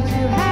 what you have.